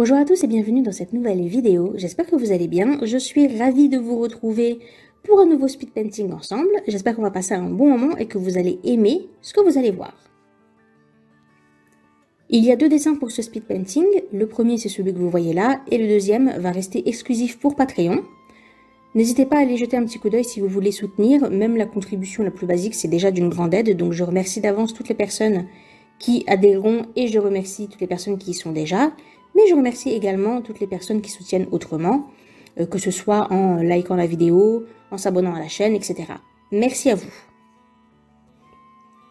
Bonjour à tous et bienvenue dans cette nouvelle vidéo. J'espère que vous allez bien. Je suis ravie de vous retrouver pour un nouveau speed painting ensemble. J'espère qu'on va passer un bon moment et que vous allez aimer ce que vous allez voir. Il y a deux dessins pour ce speed painting. Le premier c'est celui que vous voyez là et le deuxième va rester exclusif pour Patreon. N'hésitez pas à aller jeter un petit coup d'œil si vous voulez soutenir. Même la contribution la plus basique c'est déjà d'une grande aide. Donc je remercie d'avance toutes les personnes qui adhéreront et je remercie toutes les personnes qui y sont déjà. Mais je remercie également toutes les personnes qui soutiennent autrement, euh, que ce soit en likant la vidéo, en s'abonnant à la chaîne, etc. Merci à vous.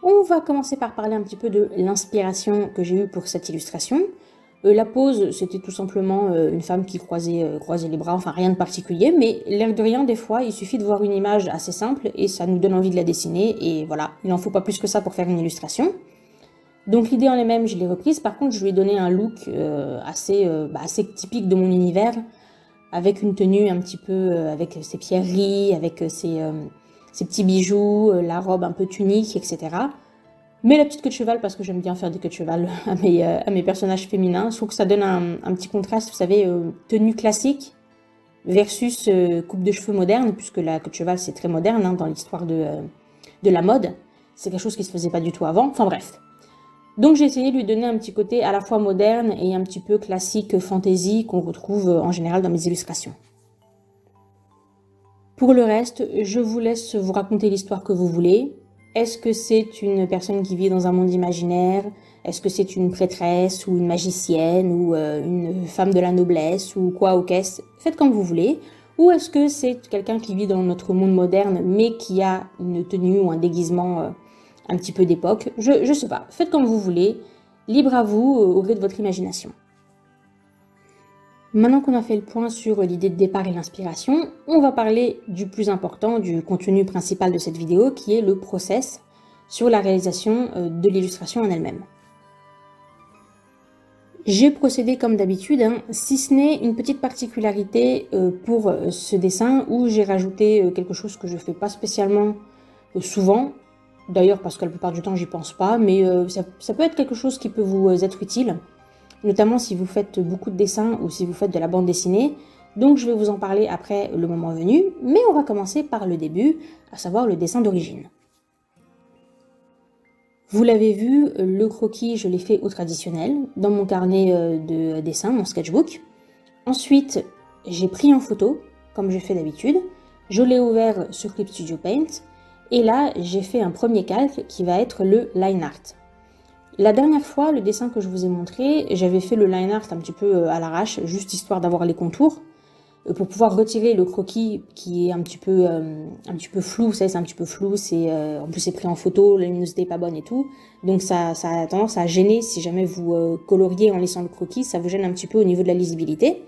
On va commencer par parler un petit peu de l'inspiration que j'ai eue pour cette illustration. Euh, la pose, c'était tout simplement euh, une femme qui croisait, croisait les bras, enfin rien de particulier, mais l'air de rien, des fois, il suffit de voir une image assez simple et ça nous donne envie de la dessiner, et voilà, il n'en faut pas plus que ça pour faire une illustration. Donc l'idée en elle-même, je l'ai reprise. Par contre, je lui ai donné un look euh, assez, euh, bah, assez typique de mon univers, avec une tenue un petit peu, euh, avec ses pierreries, avec ses, petits bijoux, la robe un peu tunique, etc. Mais la petite queue de cheval, parce que j'aime bien faire des queues de cheval à mes, personnages féminins. Je trouve que ça donne un, un petit contraste, vous savez, tenue classique versus coupe de cheveux moderne, puisque la queue de cheval, c'est très moderne hein, dans l'histoire de, de la mode. C'est quelque chose qui se faisait pas du tout avant. Enfin bref. Donc j'ai essayé de lui donner un petit côté à la fois moderne et un petit peu classique fantasy qu'on retrouve en général dans mes illustrations. Pour le reste, je vous laisse vous raconter l'histoire que vous voulez. Est-ce que c'est une personne qui vit dans un monde imaginaire? Est-ce que c'est une prêtresse ou une magicienne ou euh, une femme de la noblesse ou quoi ou qu'est-ce? Faites comme vous voulez. Ou est-ce que c'est quelqu'un qui vit dans notre monde moderne mais qui a une tenue ou un déguisement euh, un petit peu d'époque. Je ne sais pas, faites comme vous voulez, libre à vous, euh, au gré de votre imagination. Maintenant qu'on a fait le point sur l'idée de départ et l'inspiration, on va parler du plus important, du contenu principal de cette vidéo, qui est le process sur la réalisation euh, de l'illustration en elle-même. J'ai procédé comme d'habitude, hein, si ce n'est une petite particularité euh, pour ce dessin où j'ai rajouté quelque chose que je ne fais pas spécialement souvent, D'ailleurs, parce que la plupart du temps, j'y pense pas, mais euh, ça, peut être quelque chose qui peut vous euh, être utile, notamment si vous faites beaucoup de dessins ou si vous faites de la bande dessinée. Donc, je vais vous en parler après le moment venu, mais on va commencer par le début, à savoir le dessin d'origine. Vous l'avez vu, le croquis, je l'ai fait au traditionnel, dans mon carnet euh, de dessin, mon sketchbook. Ensuite, j'ai pris en photo, comme je fais d'habitude. Je l'ai ouvert sur Clip Studio Paint et là, j'ai fait un premier calque qui va être le line art. La dernière fois, le dessin que je vous ai montré, j'avais fait le line art un petit peu euh, à l'arrache, juste histoire d'avoir les contours, euh, pour pouvoir retirer le croquis qui est un petit peu, euh, flou, vous c'est un petit peu flou, c'est, en plus c'est pris en photo, la luminosité n'est pas bonne et tout, donc ça, ça a tendance à gêner si jamais vous coloriez en laissant le croquis, ça vous gêne un petit peu au niveau de la lisibilité.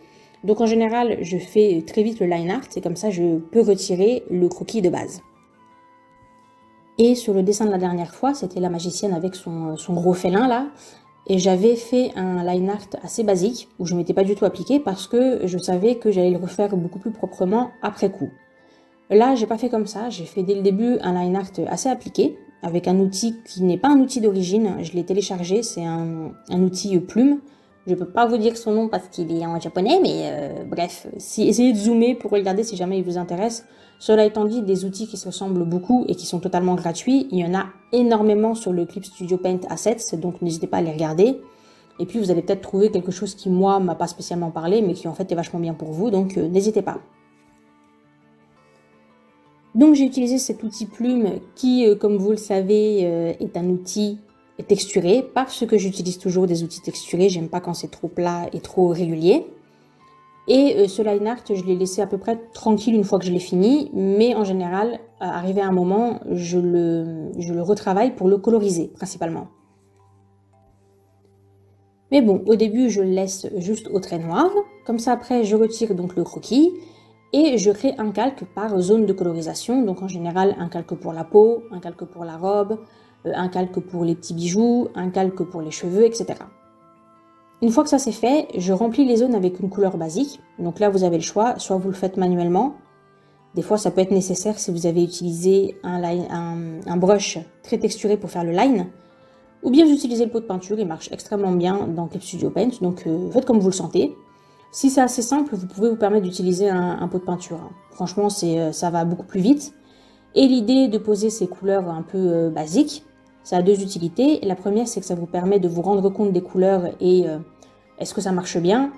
Donc en général, je fais très vite le line art, et comme ça je peux retirer le croquis de base. Et sur le dessin de la dernière fois, c'était la magicienne avec son, gros félin là. Et j'avais fait un line art assez basique, où je ne m'étais pas du tout appliqué parce que je savais que j'allais le refaire beaucoup plus proprement après coup. Là, j'ai pas fait comme ça, j'ai fait dès le début un line art assez appliqué, avec un outil qui n'est pas un outil d'origine, je l'ai téléchargé, c'est un, outil plume. Je peux pas vous dire son nom parce qu'il est en japonais, mais euh, bref, essayez de zoomer pour regarder si jamais il vous intéresse. Cela étant dit, des outils qui se ressemblent beaucoup et qui sont totalement gratuits, il y en a énormément sur le Clip Studio Paint Assets, donc n'hésitez pas à les regarder. Et puis vous allez peut-être trouver quelque chose qui moi m'a pas spécialement parlé, mais qui en fait est vachement bien pour vous, donc euh, n'hésitez pas. Donc j'ai utilisé cet outil plume qui, euh, comme vous le savez, est un outil texturé, parce que j'utilise toujours des outils texturés, j'aime pas quand c'est trop plat et trop régulier. Et euh, ce line art, je l'ai laissé à peu près tranquille une fois que je l'ai fini, mais en général, arrivé à un moment, je le, je le retravaille pour le coloriser principalement. Mais bon, au début, je le laisse juste au trait noir. Comme ça, après, je retire donc le croquis et je crée un calque par zone de colorisation. Donc en général, un calque pour la peau, un calque pour la robe, un calque pour les petits bijoux, un calque pour les cheveux, etc. Une fois que ça c'est fait, je remplis les zones avec une couleur basique. Donc là, vous avez le choix, soit vous le faites manuellement. Des fois, ça peut être nécessaire si vous avez utilisé un, brush très texturé pour faire le line. Ou bien vous utilisez le pot de peinture, il marche extrêmement bien dans Clip Studio Paint, donc euh, faites comme vous le sentez. Si c'est assez simple, vous pouvez vous permettre d'utiliser un, pot de peinture. Hein. Franchement, c'est ça va beaucoup plus vite. Et l'idée de poser ces couleurs un peu basiques, ça a deux utilités. La première, c'est que ça vous permet de vous rendre compte des couleurs et est-ce que ça marche bien?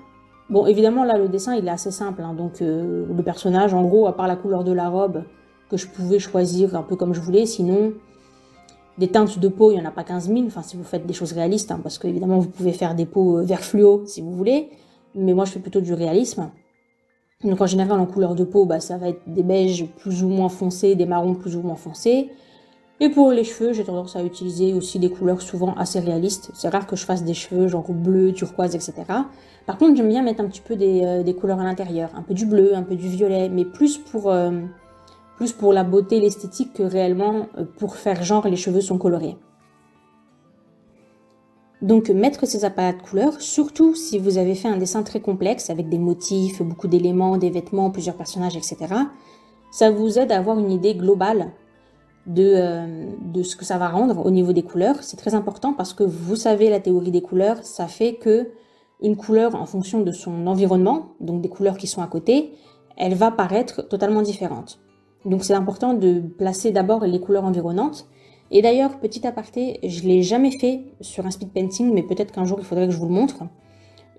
Bon, évidemment, là, le dessin, il est assez simple. Hein, donc, euh, le personnage, en gros, à part la couleur de la robe, que je pouvais choisir un peu comme je voulais, sinon, des teintes de peau, il n'y en a pas 15 000. Enfin, si vous faites des choses réalistes, hein, parce qu'évidemment, vous pouvez faire des peaux euh, vert fluo, si vous voulez. Mais moi, je fais plutôt du réalisme. Donc, en général, en couleur de peau, bah, ça va être des beiges plus ou moins foncés, des marrons plus ou moins foncés. Et pour les cheveux, j'ai tendance à utiliser aussi des couleurs souvent assez réalistes. C'est rare que je fasse des cheveux genre bleu, turquoise, etc. Par contre, j'aime bien mettre un petit peu euh, des, couleurs à l'intérieur. Un peu du bleu, un peu du violet, mais plus pour, euh, plus pour la beauté, l'esthétique que réellement euh, pour faire genre les cheveux sont colorés. Donc mettre ces appareils de couleurs, surtout si vous avez fait un dessin très complexe avec des motifs, beaucoup d'éléments, des vêtements, plusieurs personnages, etc. Ça vous aide à avoir une idée globale de, de ce que ça va rendre au niveau des couleurs. C'est très important parce que vous savez la théorie des couleurs, ça fait que une couleur en fonction de son environnement, donc des couleurs qui sont à côté, elle va paraître totalement différente. Donc c'est important de placer d'abord les couleurs environnantes. Et d'ailleurs, petit aparté, je l'ai jamais fait sur un speed painting, mais peut-être qu'un jour il faudrait que je vous le montre.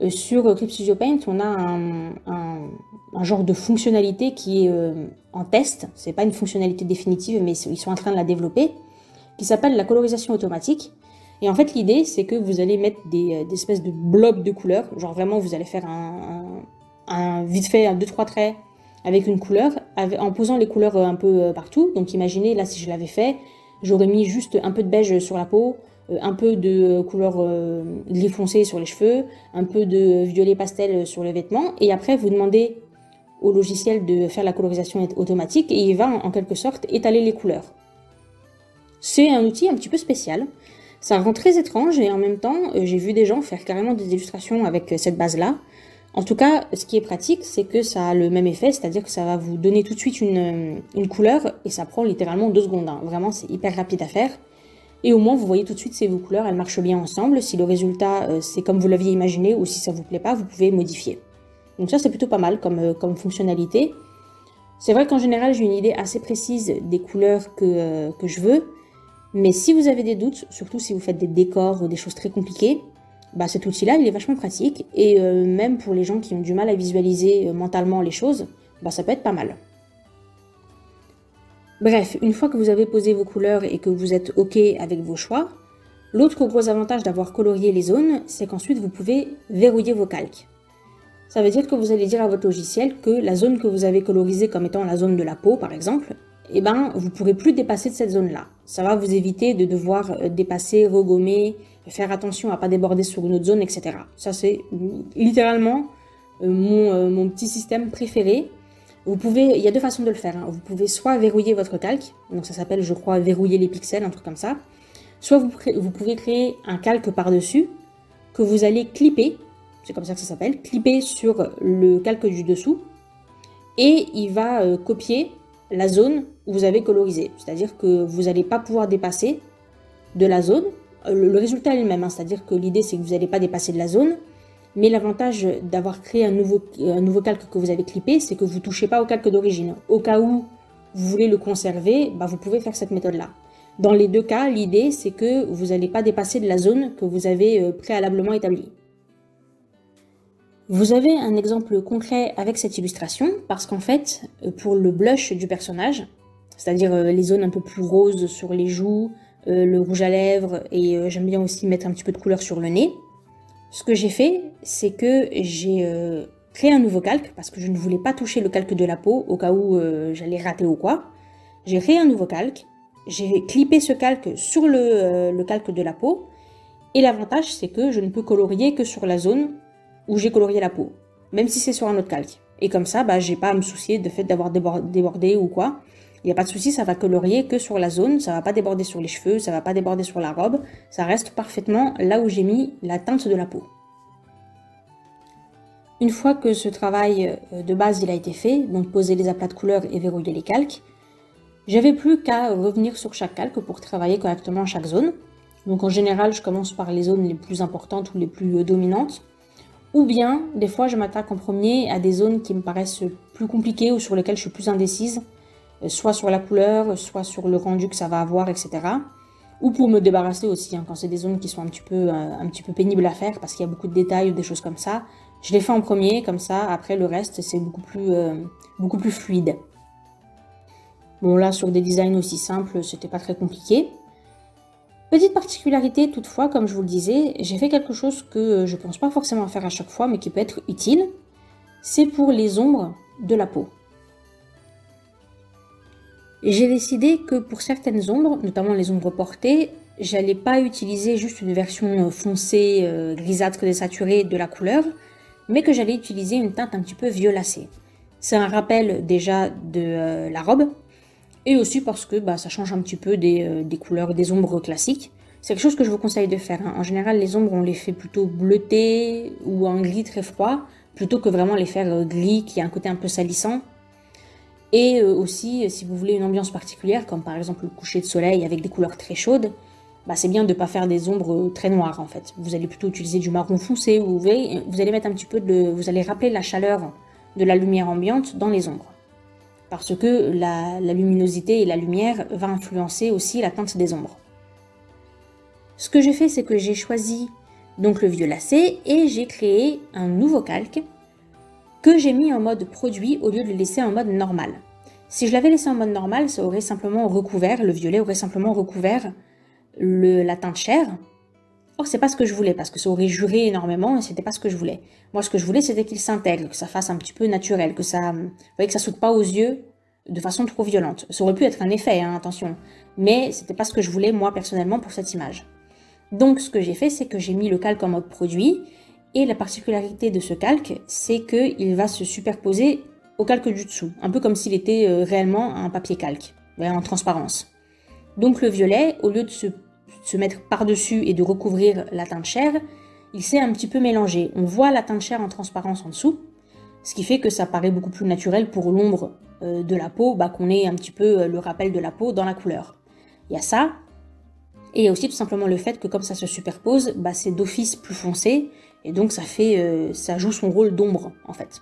Euh, sur Clip Studio Paint, on a un, genre de fonctionnalité qui est euh, en test. C'est pas une fonctionnalité définitive, mais ils sont en train de la développer, qui s'appelle la colorisation automatique. Et en fait, l'idée, c'est que vous allez mettre des, euh, espèces de blocs de couleurs. Genre vraiment, vous allez faire un, vite fait, un deux trois traits avec une couleur, en posant les couleurs euh, un peu euh, partout. Donc imaginez, là, si je l'avais fait, j'aurais mis juste un peu de beige sur la peau, un peu de couleur gris foncé sur les cheveux, un peu de violet pastel sur les vêtements. Et après, vous demandez au logiciel de faire la colorisation automatique et il va en quelque sorte étaler les couleurs. C'est un outil un petit peu spécial. Ça rend très étrange et en même temps, euh, j'ai vu des gens faire carrément des illustrations avec euh, cette base-là. En tout cas, ce qui est pratique, c'est que ça a le même effet, c'est-à-dire que ça va vous donner tout de suite une, euh, une couleur et ça prend littéralement deux secondes. Hein. Vraiment, c'est hyper rapide à faire. Et au moins, vous voyez tout de suite si vos couleurs, elles marchent bien ensemble. Si le résultat, c'est comme vous l'aviez imaginé ou si ça vous plaît pas, vous pouvez modifier. Donc ça, c'est plutôt pas mal comme, comme fonctionnalité. C'est vrai qu'en général, j'ai une idée assez précise des couleurs que, que je veux. Mais si vous avez des doutes, surtout si vous faites des décors ou des choses très compliquées, bah cet outil-là, il est vachement pratique. Et euh, même pour les gens qui ont du mal à visualiser euh, mentalement les choses, bah ça peut être pas mal. Bref, une fois que vous avez posé vos couleurs et que vous êtes OK avec vos choix, l'autre gros avantage d'avoir colorié les zones, c'est qu'ensuite vous pouvez verrouiller vos calques. Ça veut dire que vous allez dire à votre logiciel que la zone que vous avez colorisée comme étant la zone de la peau, par exemple, eh ben, vous ne pourrez plus dépasser de cette zone-là. Ça va vous éviter de devoir euh, dépasser, regommer, faire attention à pas déborder sur une autre zone, etc. Ça, c'est littéralement euh, euh, mon, petit système préféré. Vous pouvez, il y a deux façons de le faire. Hein. Vous pouvez soit verrouiller votre calque, donc ça s'appelle, je crois, verrouiller les pixels, un truc comme ça. Soit vous, pouvez créer un calque par-dessus que vous allez clipper, c'est comme ça que ça s'appelle, clipper sur le calque du dessous, et il va copier la zone où vous avez colorisé. C'est-à-dire que vous n'allez pas pouvoir dépasser de la zone. Euh, le, résultat est le même, hein. c'est-à-dire que l'idée c'est que vous n'allez pas dépasser de la zone. Mais l'avantage d'avoir créé un nouveau, calque que vous avez clippé, c'est que vous ne touchez pas au calque d'origine. Au cas où vous voulez le conserver, bah vous pouvez faire cette méthode-là. Dans les deux cas, l'idée c'est que vous n'allez pas dépasser de la zone que vous avez euh, préalablement établie. Vous avez un exemple concret avec cette illustration parce qu'en fait, euh, pour le blush du personnage, c'est-à-dire euh, les zones un peu plus roses sur les joues, le rouge à lèvres et j'aime bien aussi mettre un petit peu de couleur sur le nez, ce que j'ai fait, c'est que j'ai créé un nouveau calque parce que je ne voulais pas toucher le calque de la peau au cas où j'allais rater ou quoi. J'ai créé un nouveau calque, j'ai clippé ce calque sur le, le calque de la peau et l'avantage c'est que je ne peux colorier que sur la zone où j'ai colorié la peau, même si c'est sur un autre calque. Et comme ça, bah, j'ai pas à me soucier de fait d'avoir débordé ou quoi. Il n'y a pas de souci, ça va colorier que sur la zone, ça va pas déborder sur les cheveux, ça va pas déborder sur la robe, ça reste parfaitement là où j'ai mis la teinte de la peau. Une fois que ce travail euh, de base a été fait, donc poser les aplats de couleurs et verrouiller les calques, j'avais plus qu'à revenir sur chaque calque pour travailler correctement chaque zone. Donc en général, je commence par les zones les plus importantes ou les plus dominantes. Ou bien, des fois, je m'attaque en premier à des zones qui me paraissent plus compliquées ou sur lesquelles je suis plus indécise, soit sur la couleur, soit sur le rendu que ça va avoir, etc. Ou pour me débarrasser aussi, hein, quand c'est des zones qui sont un petit, peu, un petit peu pénibles à faire parce qu'il y a beaucoup de détails ou des choses comme ça. Je les fais en premier, comme ça, après le reste, c'est beaucoup, plus beaucoup plus fluide. Bon là, sur des designs aussi simples, c'était pas très compliqué. Petite particularité toutefois, comme je vous le disais, j'ai fait quelque chose que je pense pas forcément faire à chaque fois, mais qui peut être utile. C'est pour les ombres de la peau. J'ai décidé que pour certaines ombres, notamment les ombres portées, j'allais pas utiliser juste une version foncée, euh, grisâtre désaturée de la couleur, mais que j'allais utiliser une teinte un petit peu violacée. C'est un rappel déjà de euh, la robe, et aussi parce que bah, ça change un petit peu des, euh, couleurs des ombres classiques. C'est quelque chose que je vous conseille de faire. Hein. En général, les ombres, on les fait plutôt bleutées ou en gris très froid, plutôt que vraiment les faire euh, gris qui a un côté un peu salissant. Et euh, aussi, si vous voulez une ambiance particulière, comme par exemple le coucher de soleil avec des couleurs très chaudes, bah, c'est bien de ne pas faire des ombres très noires en fait. Vous allez plutôt utiliser du marron foncé, ou vous, vous allez mettre un petit peu de, vous allez rappeler la chaleur de la lumière ambiante dans les ombres parce que la, luminosité et la lumière va influencer aussi la teinte des ombres. Ce que j'ai fait, c'est que j'ai choisi donc le violacé et j'ai créé un nouveau calque que j'ai mis en mode produit au lieu de le laisser en mode normal. Si je l'avais laissé en mode normal, ça aurait simplement recouvert, le violet aurait simplement recouvert le, la teinte chair, Or, c'est pas ce que je voulais, parce que ça aurait juré énormément et c'était pas ce que je voulais. Moi, ce que je voulais, c'était qu'il s'intègre, que ça fasse un petit peu naturel, que ça, vous que ça saute pas aux yeux de façon trop violente. Ça aurait pu être un effet, hein, attention. Mais c'était pas ce que je voulais, moi, personnellement, pour cette image. Donc, ce que j'ai fait, c'est que j'ai mis le calque en mode produit. Et la particularité de ce calque, c'est qu'il va se superposer au calque du dessous. Un peu comme s'il était euh, réellement un papier calque, en transparence. Donc, le violet, au lieu de se mettre par-dessus et de recouvrir la teinte chair, il s'est un petit peu mélangé. On voit la teinte chair en transparence en dessous, ce qui fait que ça paraît beaucoup plus naturel pour l'ombre euh, de la peau, bah, qu'on ait un petit peu euh, le rappel de la peau dans la couleur. Il y a ça, et il y a aussi tout simplement le fait que comme ça se superpose, bah, c'est d'office plus foncé, et donc ça, fait, euh, ça joue son rôle d'ombre en fait.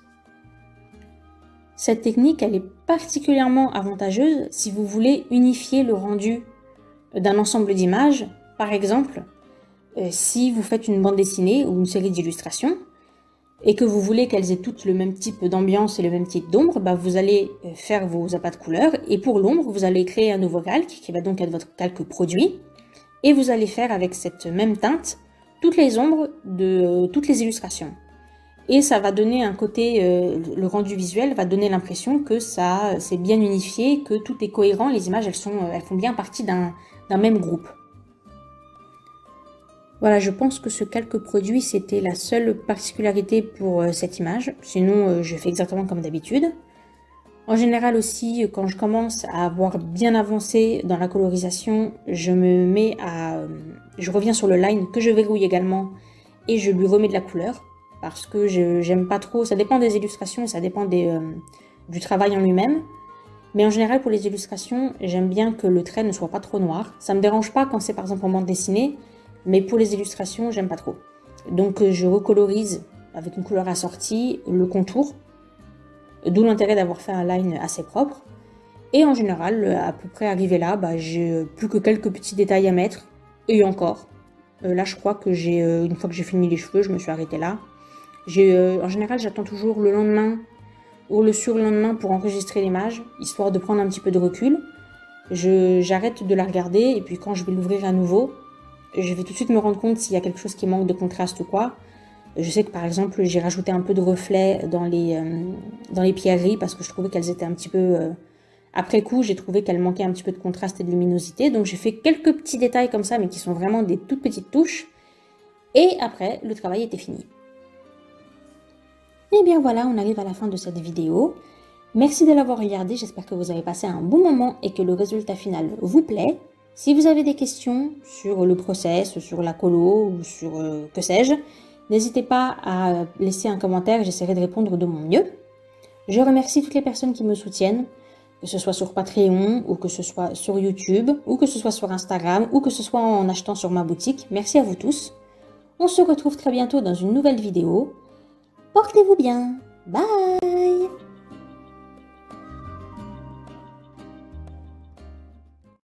Cette technique, elle est particulièrement avantageuse si vous voulez unifier le rendu d'un ensemble d'images. Par exemple, euh, si vous faites une bande dessinée ou une série d'illustrations et que vous voulez qu'elles aient toutes le même type d'ambiance et le même type d'ombre, bah vous allez euh, faire vos appâts de couleurs et pour l'ombre, vous allez créer un nouveau calque qui va donc être votre calque produit et vous allez faire avec cette même teinte toutes les ombres de euh, toutes les illustrations. Et ça va donner un côté, le rendu visuel va donner l'impression que ça c'est bien unifié, que tout est cohérent, les images elles, sont, elles font bien partie d'un d'un même groupe. Voilà, je pense que ce calque produit, c'était la seule particularité pour euh, cette image. Sinon, euh, je fais exactement comme d'habitude. En général aussi, quand je commence à avoir bien avancé dans la colorisation, je me mets à... Euh, je reviens sur le line que je verrouille également et je lui remets de la couleur parce que j'aime pas trop... Ça dépend des illustrations, ça dépend des, du travail en lui-même. Mais en général, pour les illustrations, j'aime bien que le trait ne soit pas trop noir. Ça me dérange pas quand c'est par exemple en bande dessinée, mais pour les illustrations, j'aime pas trop. Donc euh, je recolorise avec une couleur assortie le contour, d'où l'intérêt d'avoir fait un line assez propre. Et en général, à peu près arrivé là, bah, j'ai plus que quelques petits détails à mettre, et encore. Euh, là, je crois que j'ai, euh, une fois que j'ai fini les cheveux, je me suis arrêtée là. en général, j'attends toujours le lendemain ou le surlendemain pour enregistrer l'image, histoire de prendre un petit peu de recul. J'arrête de la regarder et puis quand je vais l'ouvrir à nouveau, je vais tout de suite me rendre compte s'il y a quelque chose qui manque de contraste ou quoi. Je sais que par exemple j'ai rajouté un peu de reflets dans les, euh, dans les pierreries parce que je trouvais qu'elles étaient un petit peu... Euh, après coup j'ai trouvé qu'elles manquaient un petit peu de contraste et de luminosité. Donc j'ai fait quelques petits détails comme ça mais qui sont vraiment des toutes petites touches. Et après le travail était fini. Et eh bien voilà, on arrive à la fin de cette vidéo. Merci de l'avoir regardé, j'espère que vous avez passé un bon moment et que le résultat final vous plaît. Si vous avez des questions sur le process, sur la colo ou sur euh, que sais-je, n'hésitez pas à laisser un commentaire, j'essaierai de répondre de mon mieux. Je remercie toutes les personnes qui me soutiennent, que ce soit sur Patreon ou que ce soit sur YouTube ou que ce soit sur Instagram ou que ce soit en achetant sur ma boutique. Merci à vous tous. On se retrouve très bientôt dans une nouvelle vidéo. Portez-vous bien. Bye